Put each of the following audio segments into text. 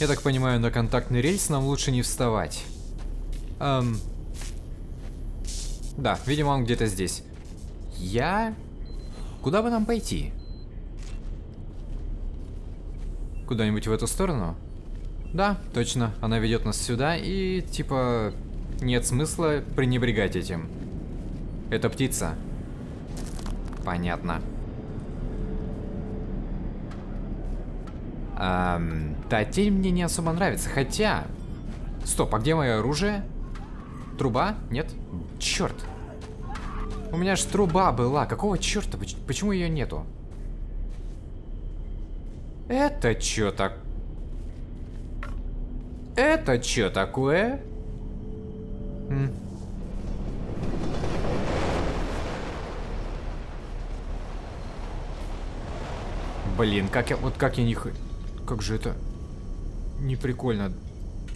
Я так понимаю, на контактный рельс нам лучше не вставать. Эм... Да, видимо, он где-то здесь. Я... Куда бы нам пойти? Куда-нибудь в эту сторону? Да, точно, она ведет нас сюда, и типа нет смысла пренебрегать этим. Это птица. Понятно. Эм, та тень мне не особо нравится, хотя... Стоп, а где мое оружие? Труба? Нет? Черт. У меня же труба была. Какого черта? Почему ее нету? Это что так? Это что такое? М. Блин, как я, вот как я не... Как же это... Не прикольно.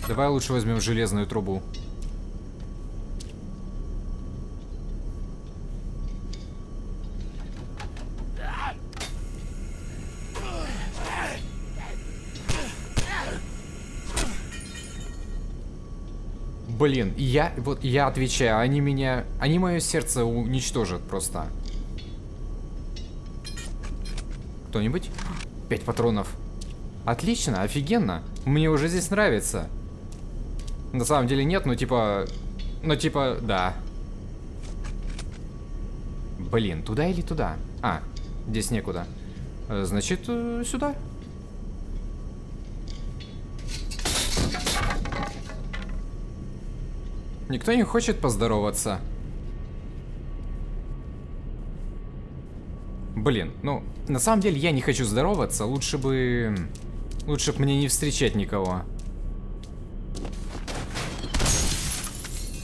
Давай лучше возьмем железную трубу. Блин, я, вот я отвечаю, они меня, они мое сердце уничтожат просто. Кто-нибудь? Пять патронов. Отлично, офигенно. Мне уже здесь нравится. На самом деле нет, ну типа... Ну типа, да. Блин, туда или туда? А, здесь некуда. Э, значит, э, сюда. Никто не хочет поздороваться. Блин, ну, на самом деле я не хочу здороваться, лучше бы... Лучше бы мне не встречать никого.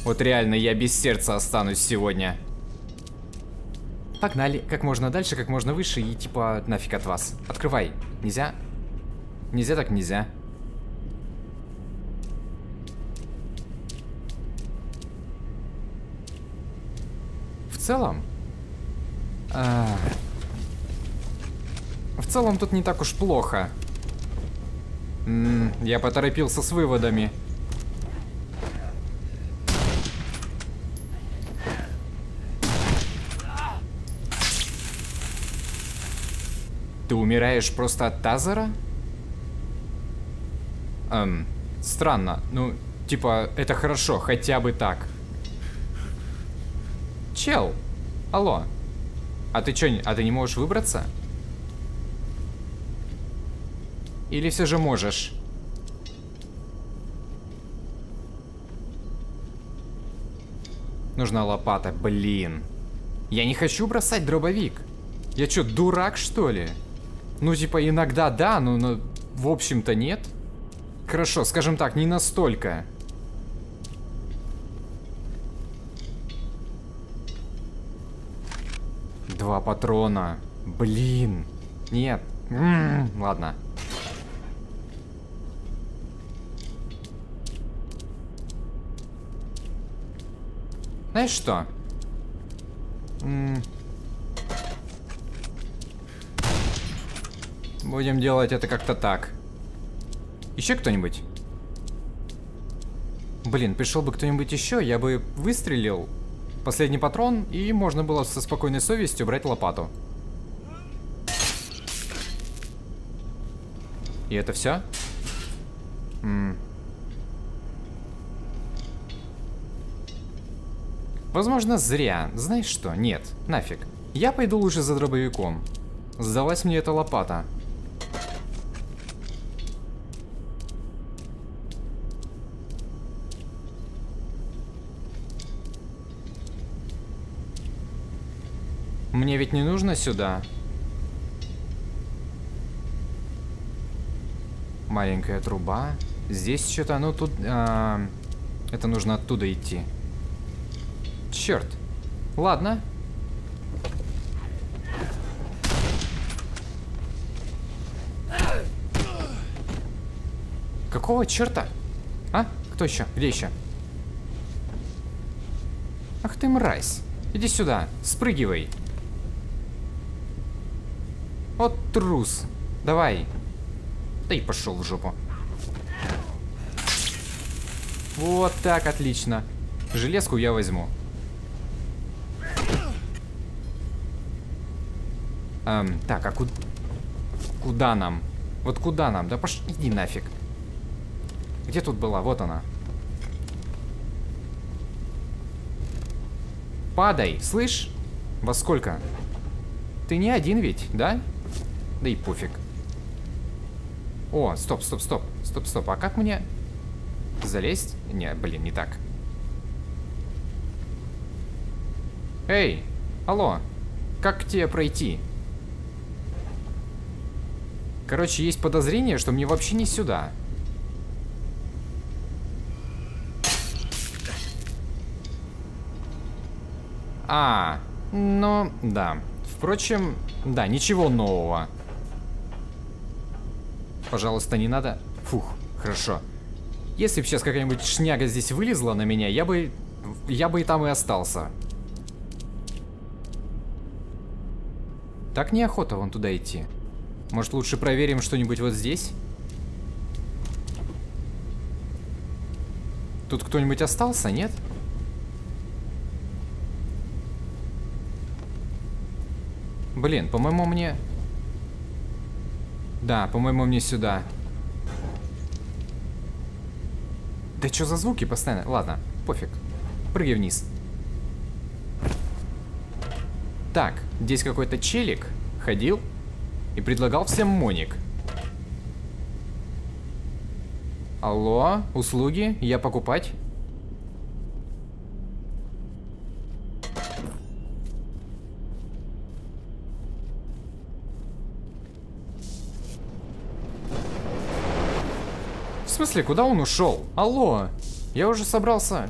Вот реально, я без сердца останусь сегодня. Погнали, как можно дальше, как можно выше и типа нафиг от вас. Открывай. Нельзя? Нельзя так нельзя. целом... А, в целом тут не так уж плохо. М -м, я поторопился с выводами. Ты умираешь просто от тазера? Эм, странно. Ну, типа, это хорошо, хотя бы так. Чел, алло. А ты чё, а ты не можешь выбраться? Или все же можешь? Нужна лопата, блин. Я не хочу бросать дробовик. Я чё, дурак, что ли? Ну, типа, иногда да, но, но в общем-то нет. Хорошо, скажем так, не настолько. Два патрона. Блин. Нет. М -м -м, ладно. Знаешь что? Будем делать это как-то так. Еще кто-нибудь? Блин, пришел бы кто-нибудь еще, я бы выстрелил Последний патрон, и можно было со спокойной совестью брать лопату. И это все? Возможно, зря. Знаешь что? Нет, нафиг. Я пойду лучше за дробовиком. Сдалась мне эта лопата. Мне ведь не нужно сюда. Маленькая труба. Здесь что-то, ну тут... А, это нужно оттуда идти. Черт. Ладно. Какого черта? А? Кто еще? Где еще? Ах ты мразь. Иди сюда. Спрыгивай. Вот трус. Давай. Да и пошел в жопу. Вот так, отлично. Железку я возьму. Эм, так, а куда... Куда нам? Вот куда нам? Да пош... Иди нафиг. Где тут была? Вот она. Падай, слышь? Во сколько? Ты не один ведь, да? Да и пофиг. О, стоп, стоп, стоп. Стоп, стоп. А как мне залезть? Не, блин, не так. Эй, алло. Как к тебе пройти? Короче, есть подозрение, что мне вообще не сюда. А, ну, да. Впрочем, да, ничего нового. Пожалуйста, не надо. Фух, хорошо. Если бы сейчас какая-нибудь шняга здесь вылезла на меня, я бы... Я бы и там и остался. Так неохота вон туда идти. Может, лучше проверим что-нибудь вот здесь? Тут кто-нибудь остался, нет? Блин, по-моему, мне... Да, по-моему, мне сюда. Да что за звуки постоянно? Ладно, пофиг. Прыгай вниз. Так, здесь какой-то челик ходил и предлагал всем моник. Алло, услуги, я покупать? В смысле, куда он ушел? Алло, я уже собрался...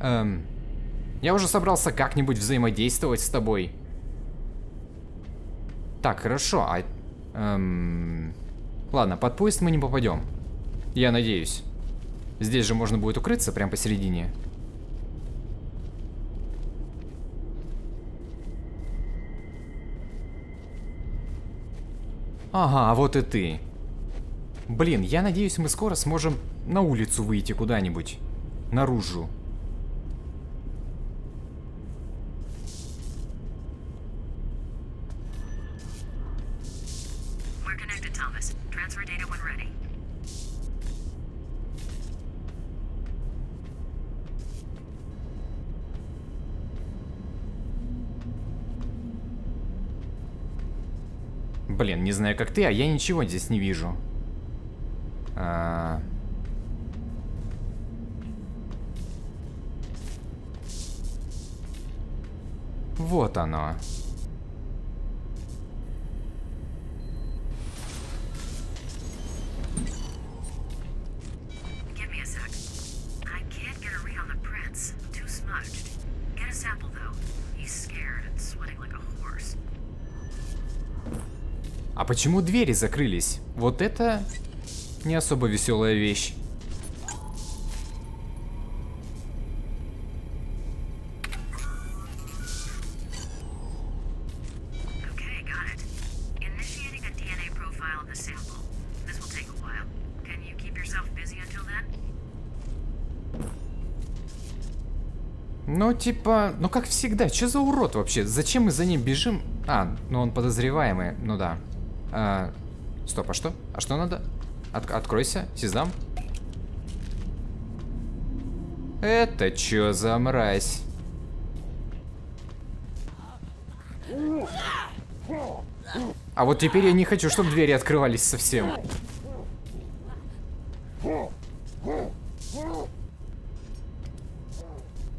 Эм... Я уже собрался как-нибудь взаимодействовать с тобой. Так, хорошо, а... Эм... Ладно, под поезд мы не попадем. Я надеюсь. Здесь же можно будет укрыться прямо посередине. Ага, а вот и ты. Блин, я надеюсь, мы скоро сможем на улицу выйти куда-нибудь. Наружу. Не знаю как ты, а я ничего здесь не вижу. А... Вот оно. Give почему двери закрылись? Вот это не особо веселая вещь. Ну, типа, ну как всегда, что за урод вообще? Зачем мы за ним бежим? А, ну он подозреваемый, ну да. А, стоп, а что? А что надо? От- откройся, Сиздам. Это чё за мразь? А вот теперь я не хочу, чтобы двери открывались совсем.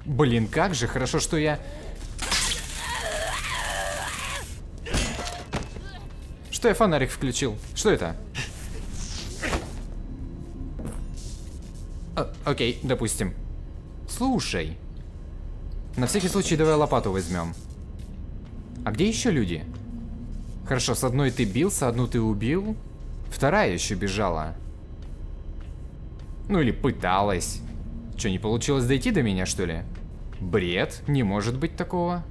Блин, как же хорошо, что я... Что я фонарик включил? Что это? А, окей, допустим. Слушай. На всякий случай давай лопату возьмем. А где еще люди? Хорошо, с одной ты бился, одну ты убил. Вторая еще бежала. Ну или пыталась. Что, не получилось дойти до меня, что ли? Бред, не может быть такого.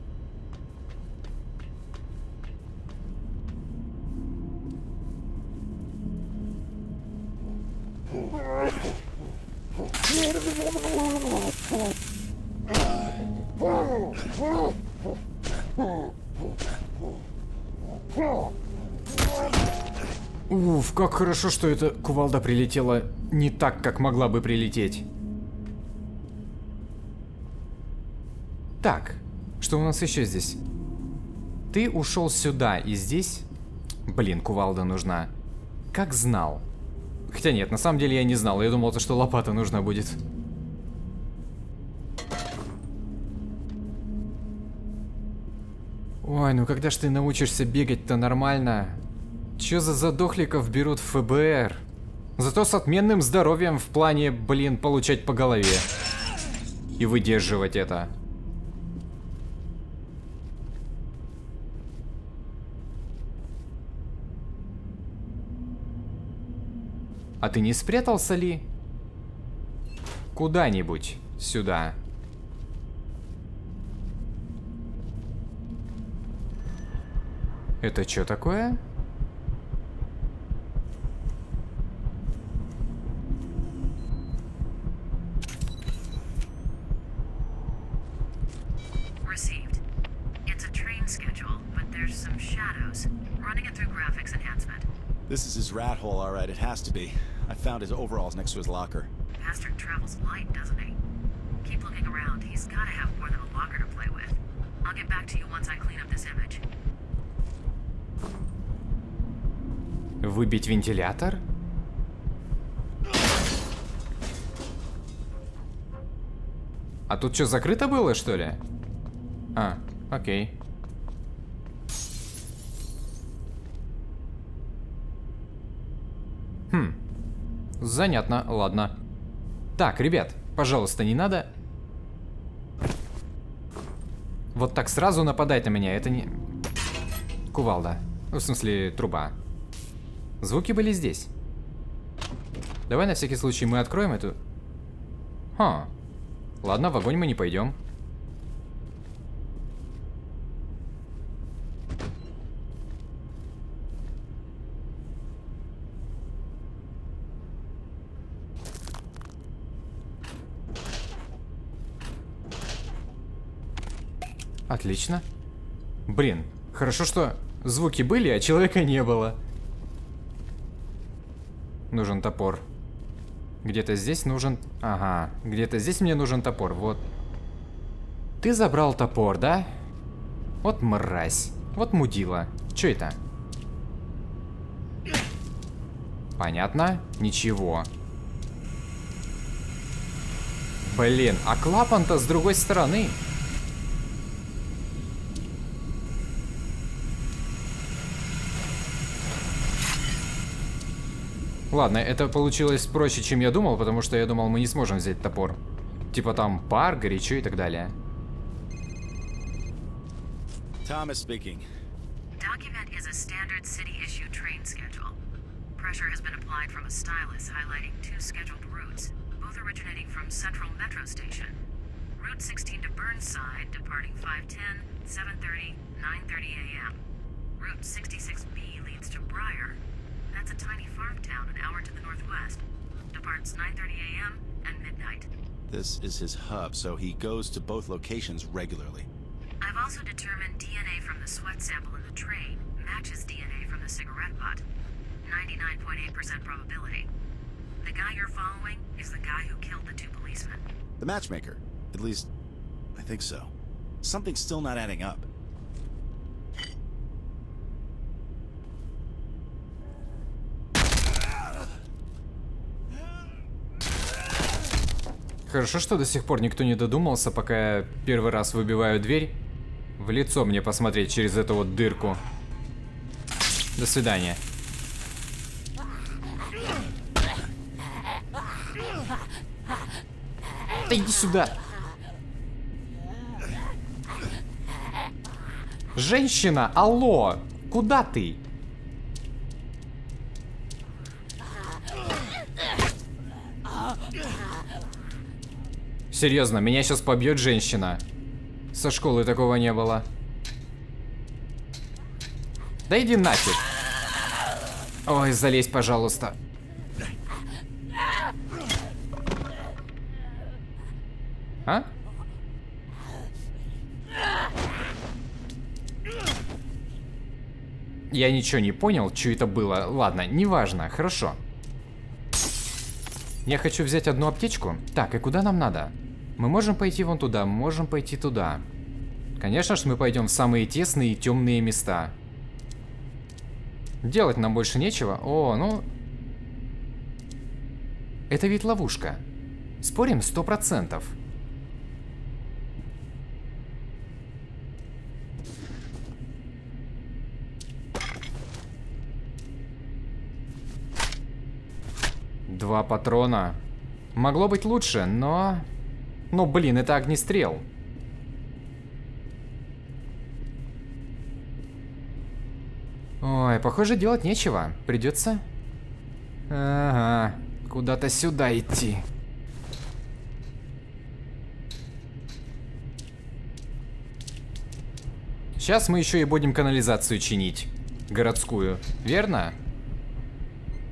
Как хорошо, что эта кувалда прилетела не так, как могла бы прилететь. Так, что у нас еще здесь? Ты ушел сюда и здесь... Блин, кувалда нужна. Как знал. Хотя нет, на самом деле я не знал. Я думал, то, что лопата нужна будет. Ой, ну когда ж ты научишься бегать-то нормально? Чё за задохликов берут в ФБР? Зато с отменным здоровьем в плане, блин, получать по голове. И выдерживать это. А ты не спрятался ли? Куда-нибудь сюда. Это что такое? Received. It's a train schedule, but there's some shadows. Running it through graphics enhancement. This is his rat hole, all right. It has to be. I found his overalls next to his locker. Bastard travels light, doesn't he? Keep looking around. He's gotta have more than a locker to play with. I'll get back to you once I clean up this image. Выбить вентилятор? А тут что, закрыто было, что ли? А, окей. Хм. Занятно, ладно. Так, ребят, пожалуйста, не надо. Вот так сразу нападать на меня, это не... Кувалда. Ну, в смысле, труба. Звуки были здесь. Давай на всякий случай мы откроем эту... Ха. Ладно, в огонь мы не пойдем. Отлично. Блин, хорошо, что звуки были, а человека не было. Нужен топор. Где-то здесь нужен... Ага, где-то здесь мне нужен топор, вот. Ты забрал топор, да? Вот мразь. Вот мудила. Чё это? Понятно? Ничего. Блин, а клапан-то с другой стороны. Ладно, это получилось проще, чем я думал, потому что я думал, мы не сможем взять топор. Типа там пар, горячо и так далее. Thomas speaking. Document is a standard city-issue train schedule. Pressure has been applied from a stylus highlighting two scheduled routes, both originating from Central Metro Station. Route 16 to Burnside, departing 510, 730, 930 a.m. Route 66B leads to Briar. That's a tiny farm town an hour to the northwest. Departs 9.30 a.m. and midnight. This is his hub, so he goes to both locations regularly. I've also determined DNA from the sweat sample in the train matches DNA from the cigarette butt. 99.8% probability. The guy you're following is the guy who killed the two policemen. The matchmaker. At least, I think so. Something's still not adding up. Хорошо, что до сих пор никто не додумался, пока я первый раз выбиваю дверь, в лицо мне посмотреть через эту вот дырку. До свидания. Да иди сюда. Женщина, алло, куда ты? серьезно, меня сейчас побьет женщина. Со школы такого не было. Да иди нафиг. Ой, залезь, пожалуйста. А? Я ничего не понял, что это было. Ладно, неважно, хорошо. Я хочу взять одну аптечку. Так, и куда нам надо? Мы можем пойти вон туда, можем пойти туда. Конечно же, мы пойдем в самые тесные и темные места. Делать нам больше нечего. О, ну... Это ведь ловушка. Спорим, сто процентов. Два патрона. Могло быть лучше, но... Ну, блин, это огнестрел. Ой, похоже, делать нечего. Придется... Ага, куда-то сюда идти. Сейчас мы еще и будем канализацию чинить. Городскую. Верно?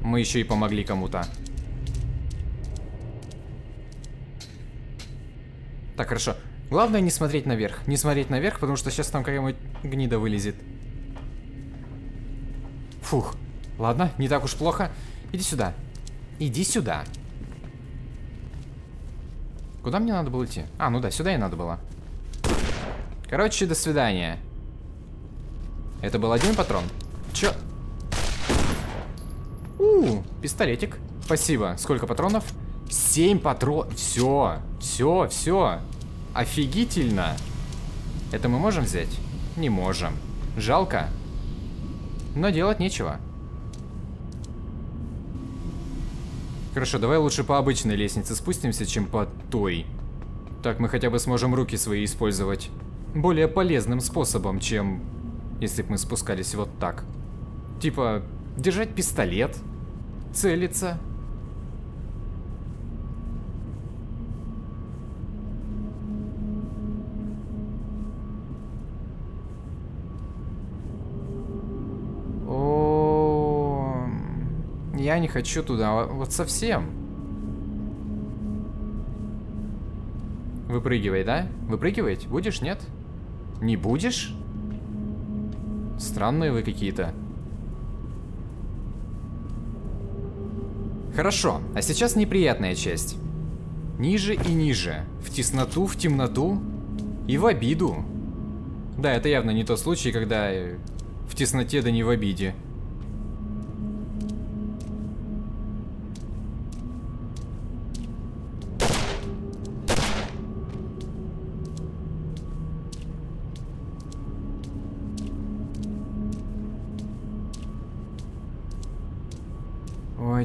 Мы еще и помогли кому-то. Так, хорошо. Главное не смотреть наверх. Не смотреть наверх, потому что сейчас там какая-нибудь гнида вылезет. Фух. Ладно, не так уж плохо. Иди сюда. Иди сюда. Куда мне надо было идти? А, ну да, сюда и надо было. Короче, до свидания. Это был один патрон? Чё? У, пистолетик. Спасибо. Сколько патронов? Семь патрон. Все, все, все. Офигительно. Это мы можем взять? Не можем. Жалко. Но делать нечего. Хорошо, давай лучше по обычной лестнице спустимся, чем по той. Так мы хотя бы сможем руки свои использовать. Более полезным способом, чем если бы мы спускались вот так. Типа, держать пистолет, целиться. Я не хочу туда, вот совсем. Выпрыгивай, да? Выпрыгивать? Будешь, нет? Не будешь? Странные вы какие-то. Хорошо, а сейчас неприятная часть. Ниже и ниже. В тесноту, в темноту и в обиду. Да, это явно не тот случай, когда э, в тесноте да не в обиде.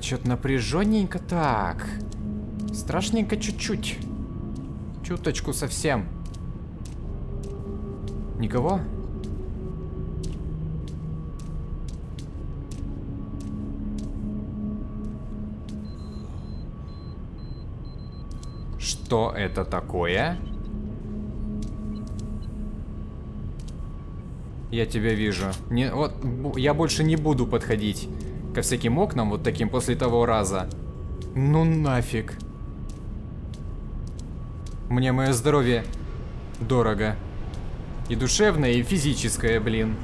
Что-то напряженненько так. Страшненько чуть-чуть. Чуточку совсем. Никого? Что это такое? Я тебя вижу. Не, вот, я больше не буду подходить ко всяким окнам вот таким после того раза. Ну нафиг. Мне мое здоровье дорого. И душевное, и физическое, блин.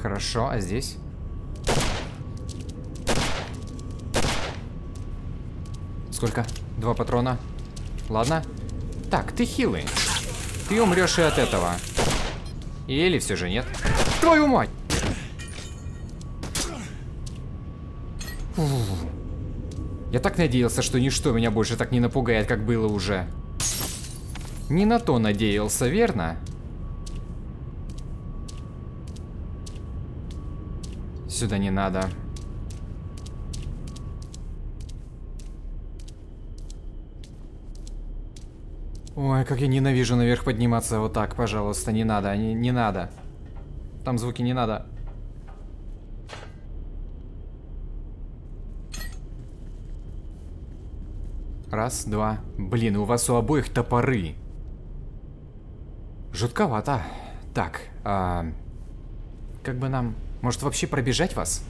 Хорошо, а здесь? Сколько? Два патрона. Ладно. Так, ты хилый. Ты умрешь и от этого. Или все же нет. Твою мать! Фу. Я так надеялся, что ничто меня больше так не напугает, как было уже. Не на то надеялся, верно? Сюда не надо. Ой, как я ненавижу наверх подниматься вот так, пожалуйста, не надо, не, не надо. Там звуки не надо. Раз, два. Блин, у вас у обоих топоры. Жутковато. Так, а... Как бы нам... Может вообще пробежать вас?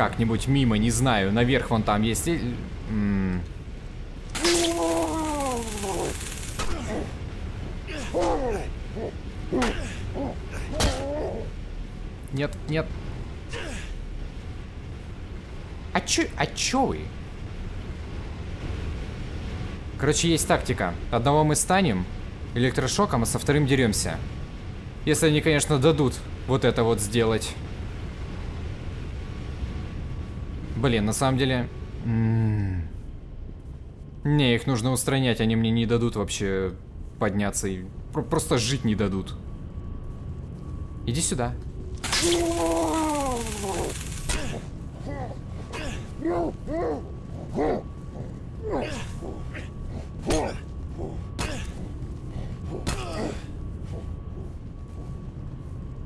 как-нибудь мимо, не знаю. Наверх вон там есть... и- м. Нет, нет. А чё, а чё вы? Короче, есть тактика. Одного мы станем электрошоком, а со вторым деремся. Если они, конечно, дадут вот это вот сделать. Блин, на самом деле... м, Не, их нужно устранять, они мне не дадут вообще подняться. и про- Просто жить не дадут. Иди сюда.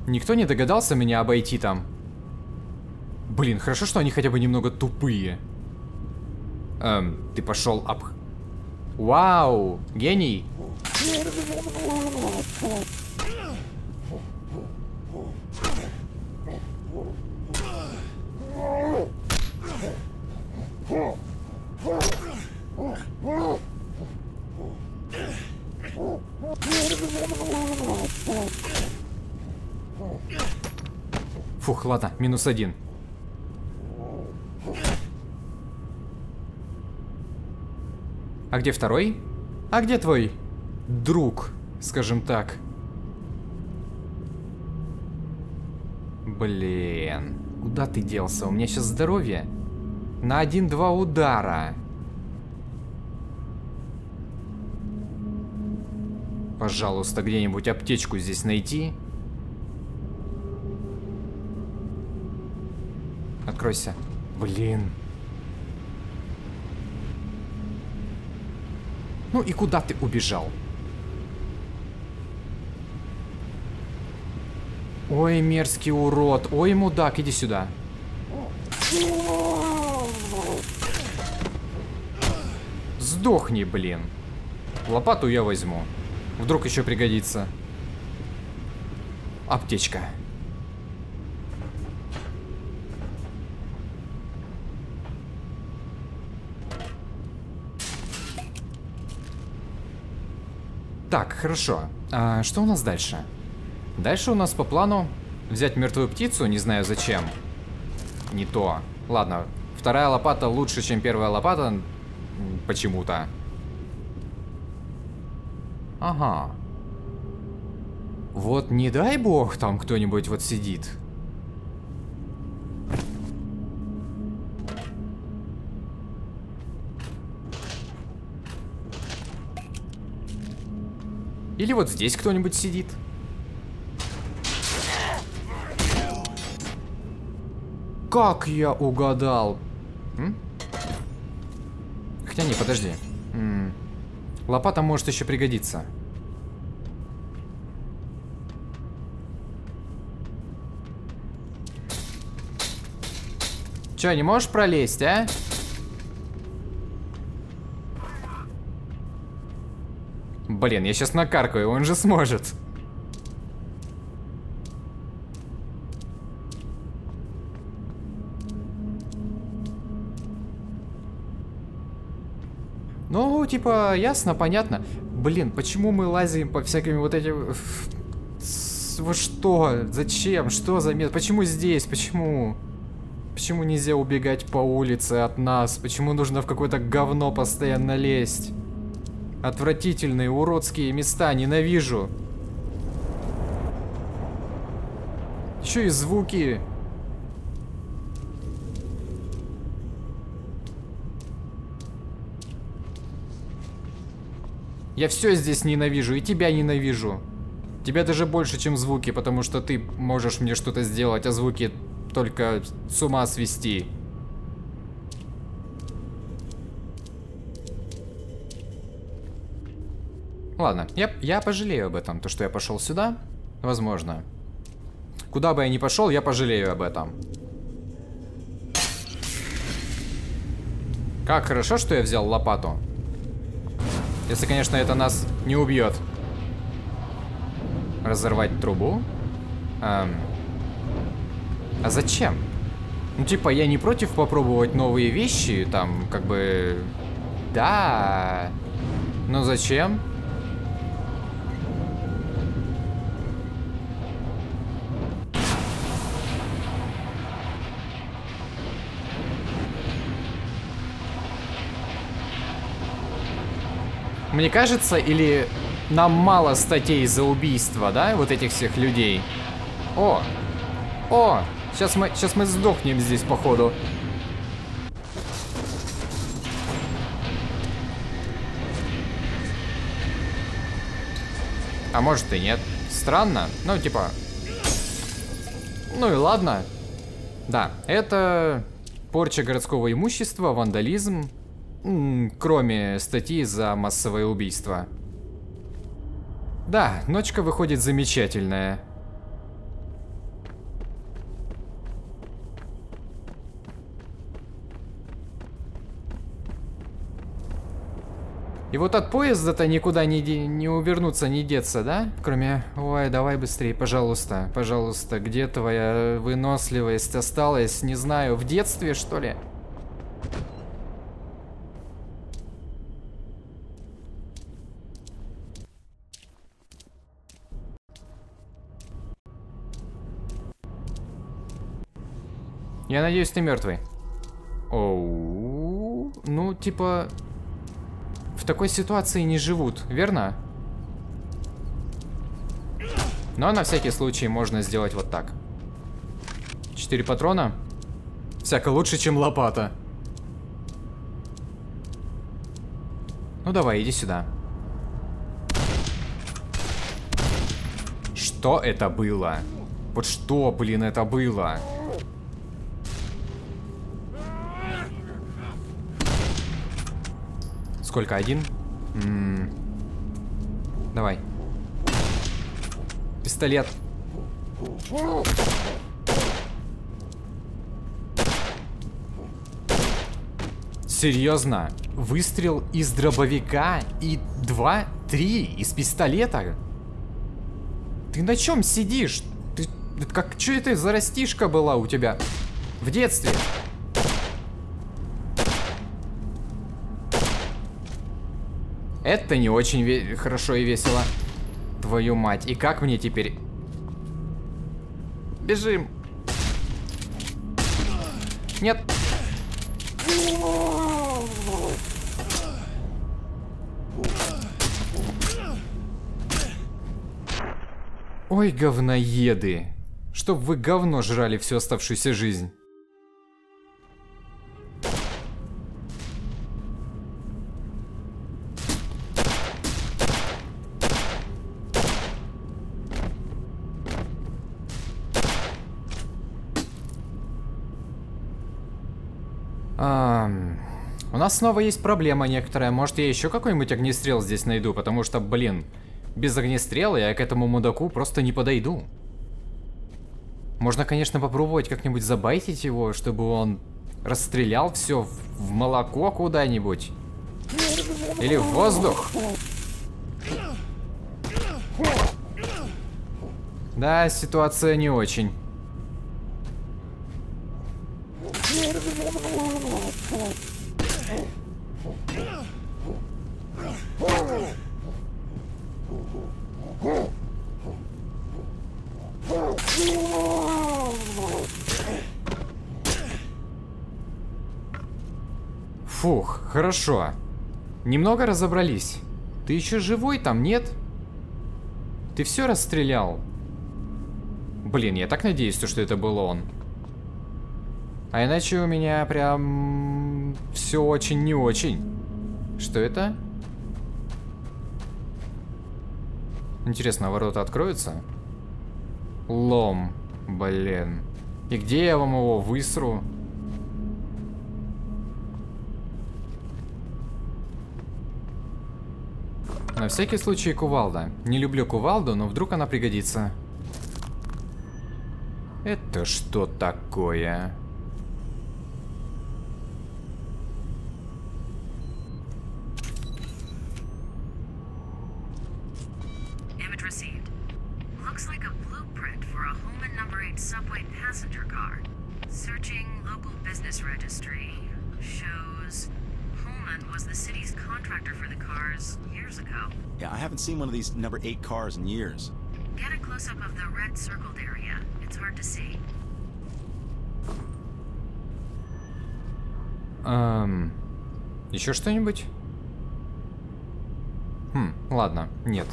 Никто не догадался меня обойти там. Блин, хорошо, что они хотя бы немного тупые. Эм, ты пошел об... Вау, гений. Ладно, минус один. А где второй? А где твой друг, скажем так? Блин, куда ты делся? У меня сейчас здоровье на один-два удара. Пожалуйста, где-нибудь аптечку здесь найти. Откройся. Блин. Ну и куда ты убежал? Ой, мерзкий урод. Ой, мудак, иди сюда. Сдохни, блин. Лопату я возьму. Вдруг еще пригодится. Аптечка. Так, хорошо. А что у нас дальше? Дальше у нас по плану взять мертвую птицу, не знаю зачем. Не то. Ладно, вторая лопата лучше, чем первая лопата. Почему-то. Ага. Вот не дай бог там кто-нибудь вот сидит. Или вот здесь кто-нибудь сидит. Как я угадал? М? Хотя не, подожди. М, Лопата может еще пригодиться. Че, не можешь пролезть, а? Блин, я сейчас накаркаю, он же сможет. Ну, типа, ясно, понятно. Блин, почему мы лазим по всяким вот этим... Вот что? Зачем? Что за мет? Почему здесь? Почему? Почему нельзя убегать по улице от нас? Почему нужно в какое-то говно постоянно лезть? Отвратительные, уродские места, ненавижу. Еще и звуки. Я все здесь ненавижу, и тебя ненавижу. Тебя даже больше, чем звуки, потому что ты можешь мне что-то сделать, а звуки только с ума свести. Ладно, я, я пожалею об этом, то, что я пошел сюда. Возможно. Куда бы я ни пошел, я пожалею об этом. Как хорошо, что я взял лопату. Если, конечно, это нас не убьет. Разорвать трубу? Эм. А зачем? Ну, типа, я не против попробовать новые вещи, там, как бы... Да. Но зачем? Мне кажется, или нам мало статей за убийство, да, вот этих всех людей? О! О! Сейчас мы, сейчас мы сдохнем здесь, походу. А может и нет. Странно. Ну, типа... Ну и ладно. Да, это порча городского имущества, вандализм, кроме статьи за массовое убийство. Да, ночка выходит замечательная. И вот от поезда-то никуда не, не увернуться, не деться, да? Кроме, ой, давай быстрее, пожалуйста, пожалуйста, где твоя выносливость осталась, не знаю, в детстве, что ли? Я надеюсь, ты мертвый. Оу, ну, типа, в такой ситуации не живут, верно? Но на всякий случай можно сделать вот так. Четыре патрона. Всяко лучше, чем лопата. Ну давай, иди сюда. Что это было? Вот что, блин, это было? Сколько? Один? М -м. Давай. Пистолет. Серьезно? Выстрел из дробовика и два, три из пистолета? Ты на чем сидишь? Ты как что это за растишка была у тебя в детстве? Это не очень хорошо и весело. Твою мать. И как мне теперь... Бежим. Нет. Ой, говноеды. Чтоб вы говно жрали всю оставшуюся жизнь. У нас снова есть проблема некоторая. Может, я еще какой-нибудь огнестрел здесь найду, потому что, блин, без огнестрела я к этому мудаку просто не подойду. Можно, конечно, попробовать как-нибудь забайтить его, чтобы он расстрелял все в молоко куда-нибудь. Или в воздух. Да, ситуация не очень. Фух, хорошо. Немного разобрались. Ты еще живой там, нет? Ты все расстрелял? Блин, я так надеюсь, что это был он. А иначе у меня прям все очень не очень. Что это? Интересно, ворота откроются? Лом, блин. И где я вам его высру? На всякий случай кувалда. Не люблю кувалду, но вдруг она пригодится. Это что такое? Eight cars in years. Get a close up of the red circled area. It's hard to see. Эм, еще что-нибудь? Хм, ладно, нет.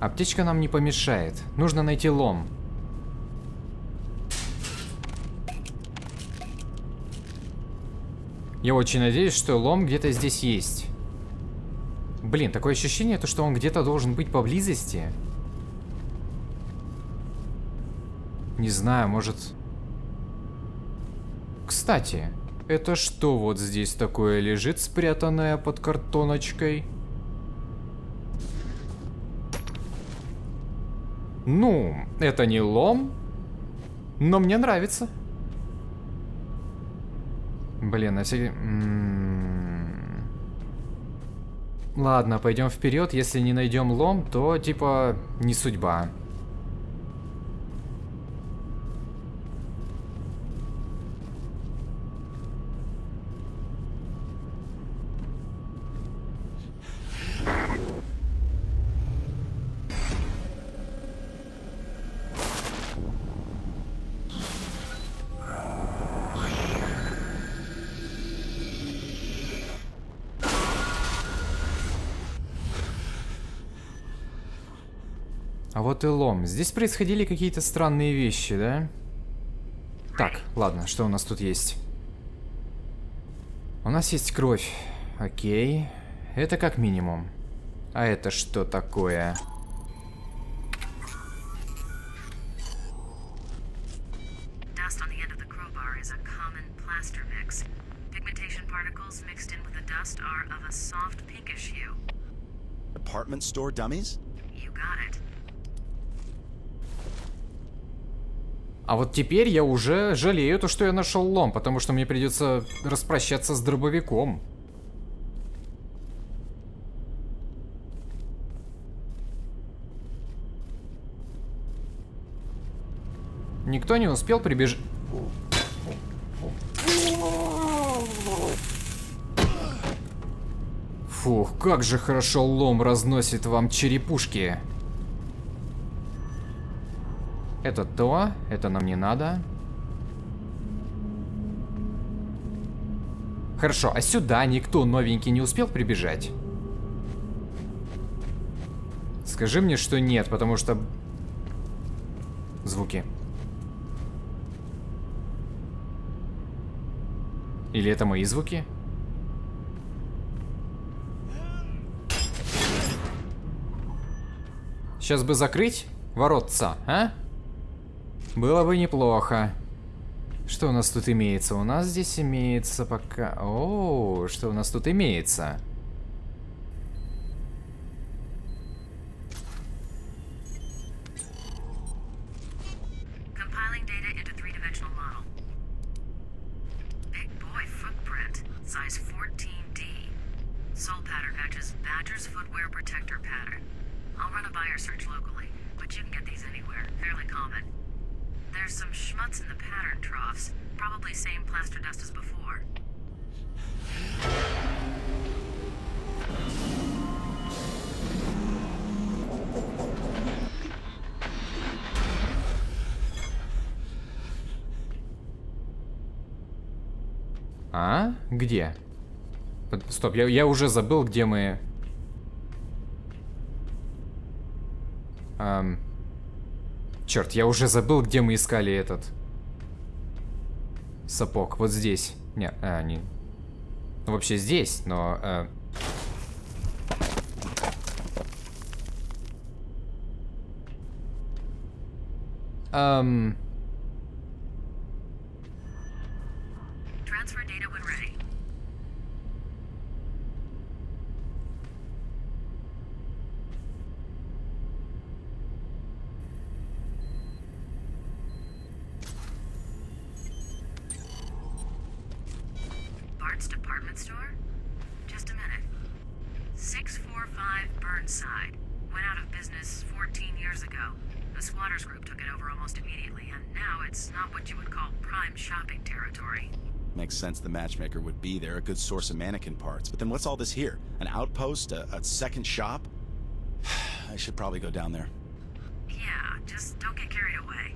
Аптечка нам не помешает. Нужно найти лом. Я очень надеюсь, что лом где-то здесь есть. Блин, такое ощущение, то, что он где-то должен быть поблизости. Не знаю, может... Кстати, это что вот здесь такое лежит, спрятанное под картоночкой? Ну, это не лом, но мне нравится. Блин, на всякий... Ладно, пойдем вперед. Если не найдем лом, то типа не судьба. Здесь происходили какие-то странные вещи, да? Так, ладно, что у нас тут есть? У нас есть кровь. Окей. Это как минимум. А это что такое? Dust on the end of the crowbar is a common plaster mix. Pigmentation particles mixed in with the dust are of a soft pinkish hue. Department store dummies? You got it. А вот теперь я уже жалею то, что я нашел лом, потому что мне придется распрощаться с дробовиком. Никто не успел прибежать. Фух, как же хорошо лом разносит вам черепушки. Это то, это нам не надо. Хорошо, а сюда никто новенький не успел прибежать? Скажи мне, что нет, потому что... Звуки. Или это мои звуки? Сейчас бы закрыть воротца, а? Было бы неплохо. Что у нас тут имеется? У нас здесь имеется пока... О, что у нас тут имеется? Стоп, я, я уже забыл, где мы... Эм... Черт, я уже забыл, где мы искали этот... Сапог. Вот здесь. Не, а, не... Ну, вообще здесь, но... э, Эм... good source of mannequin parts. But then what's all this here? An outpost? A, a second shop? I should probably go down there. Yeah, just don't get carried away.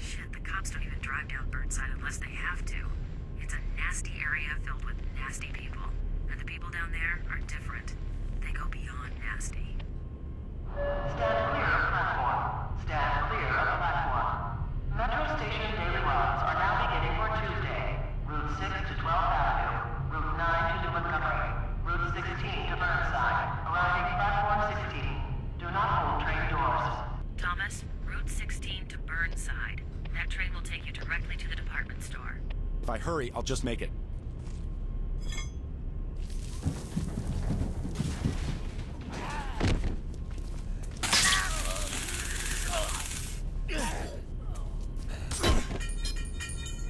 Shit, the cops don't even drive down Burnside unless they have to. It's a nasty area filled with nasty people. And the people down there are different. They go beyond nasty. Hurry, I'll just make it.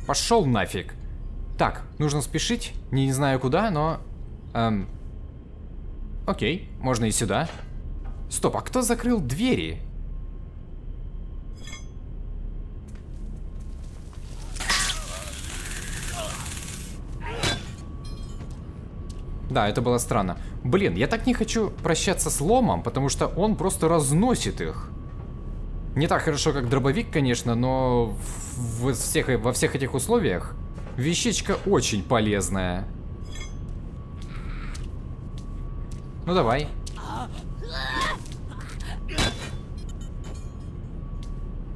Пошел нафиг. Так, нужно спешить. Не, не знаю куда, но... Эм... Окей, можно и сюда. Стоп, а кто закрыл двери? Да, это было странно. Блин, я так не хочу прощаться с ломом, потому что он просто разносит их. Не так хорошо, как дробовик, конечно, но в всех, во всех этих условиях вещичка очень полезная. Ну давай.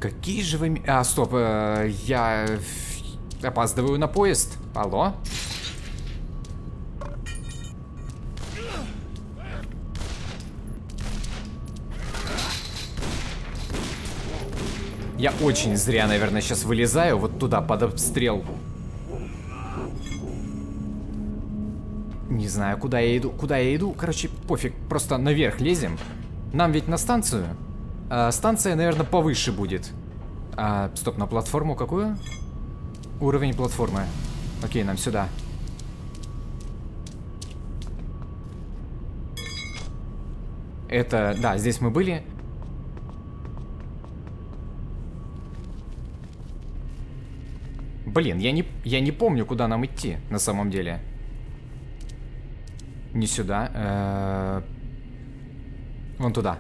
Какие же вы... А, стоп, э, я опаздываю на поезд. Алло? Я очень зря, наверное, сейчас вылезаю вот туда под обстрел. Не знаю, куда я иду. Куда я иду? Короче, пофиг. Просто наверх лезем. Нам ведь на станцию. А, станция, наверное, повыше будет. А, стоп, на платформу какую? Уровень платформы. Окей, нам сюда. Это, да, здесь мы были. Блин, я не, я не помню, куда нам идти на самом деле. Не сюда. э, Вон туда.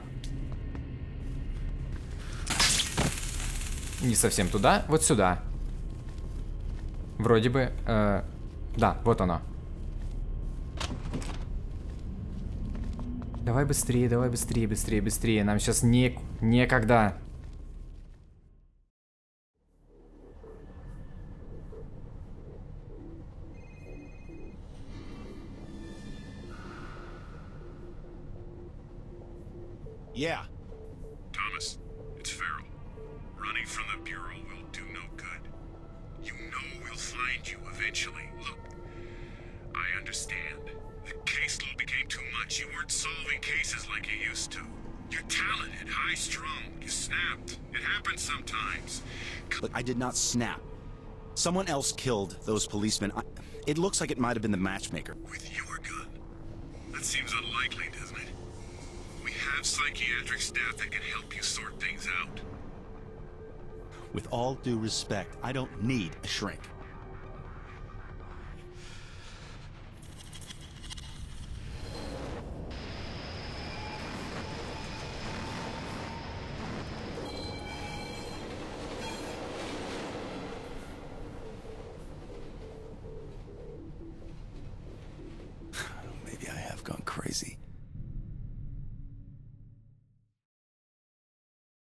Не совсем туда, вот сюда. Вроде бы. э, Да, вот оно. Давай быстрее, давай быстрее, быстрее, быстрее. Нам сейчас не... некогда. Yeah. Thomas, it's Farrell. Running from the Bureau will do no good. You know we'll find you eventually. Look, I understand. The caseload became too much. You weren't solving cases like you used to. You're talented, high strung. You snapped. It happens sometimes. Look, I did not snap. Someone else killed those policemen. I, it looks like it might have been the matchmaker. With your gun? That seems unlikely, doesn't it? Psychiatric staff that can help you sort things out. With all due respect, I don't need a shrink.